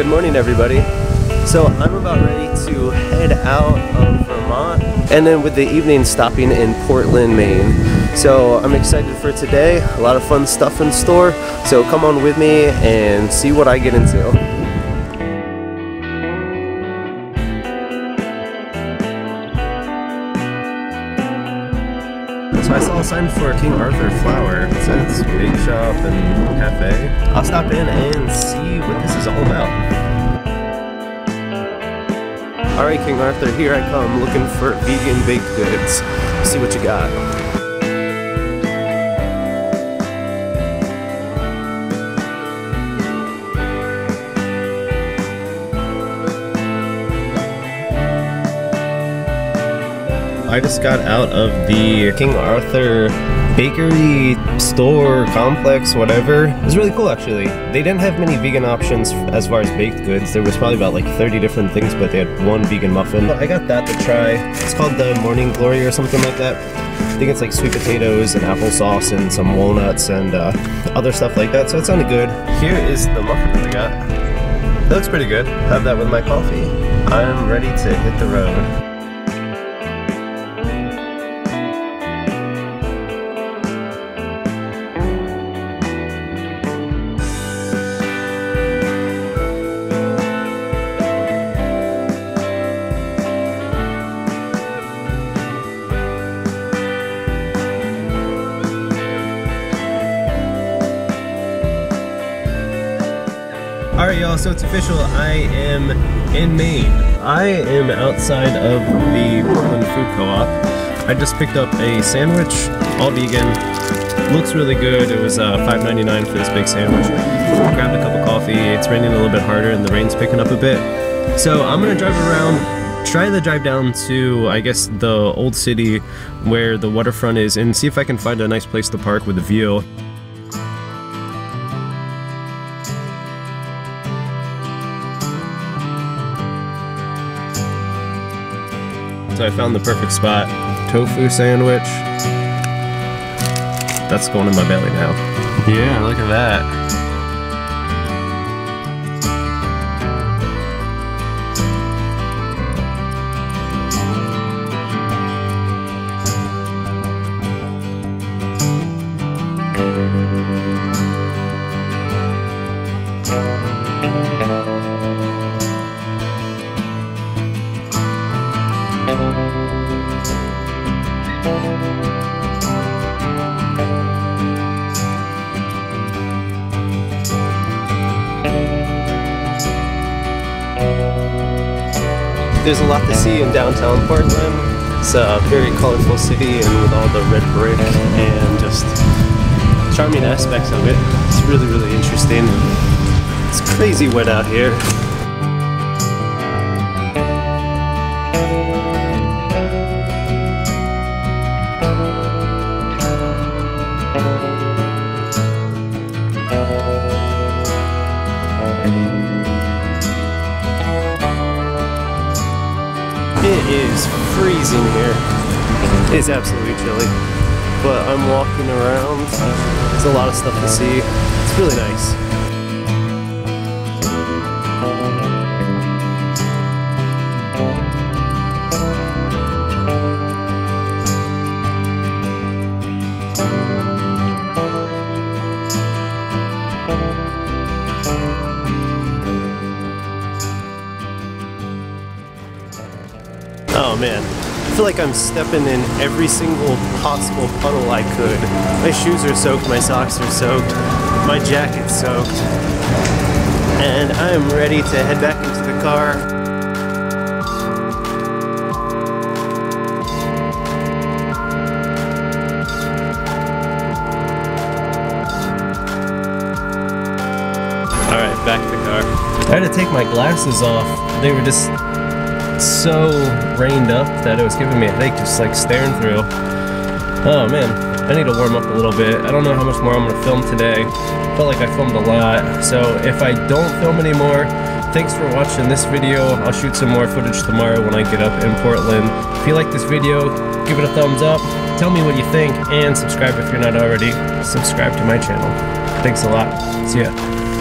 Good morning, everybody. So I'm about ready to head out of Vermont and then with the evening stopping in Portland, Maine. So I'm excited for today. A lot of fun stuff in store. So come on with me and see what I get into. So I saw a sign for King Arthur Flour. It says bake shop and cafe. I'll stop in and see what this is all about. Alright King Arthur, here I come looking for vegan baked goods. See what you got. I just got out of the King Arthur bakery store complex whatever. It was really cool actually. They didn't have many vegan options as far as baked goods. There was probably about like 30 different things but they had one vegan muffin. I got that to try. It's called the morning glory or something like that. I think it's like sweet potatoes and applesauce and some walnuts and uh, other stuff like that so it sounded good. Here is the muffin that i got. That looks pretty good. Have that with my coffee. I'm ready to hit the road y'all, so it's official. I am in Maine. I am outside of the Portland Food Co-op. I just picked up a sandwich, all vegan. Looks really good. It was uh, $5.99 for this big sandwich. Grabbed a cup of coffee. It's raining a little bit harder and the rain's picking up a bit. So I'm gonna drive around, try the drive down to, I guess, the old city where the waterfront is and see if I can find a nice place to park with a view. So I found the perfect spot. Tofu sandwich. That's going in my belly now. Yeah, look at that. There's a lot to see in downtown Portland. It's a very colorful city and with all the red brick and just charming aspects of it. It's really, really interesting. It's crazy wet out here. Is freezing here. It is absolutely chilly. But I'm walking around. There's a lot of stuff to see. It's really nice. Oh man, I feel like I'm stepping in every single possible puddle I could. My shoes are soaked, my socks are soaked, my jacket's soaked. And I'm ready to head back into the car. Alright, back to the car. I had to take my glasses off. They were just so rained up that it was giving me a headache just like staring through. Oh man, I need to warm up a little bit. I don't know how much more I'm gonna film today. Felt like I filmed a lot. So if I don't film anymore, thanks for watching this video. I'll shoot some more footage tomorrow when I get up in Portland. If you like this video, give it a thumbs up. Tell me what you think and subscribe if you're not already. Subscribe to my channel. Thanks a lot. See ya.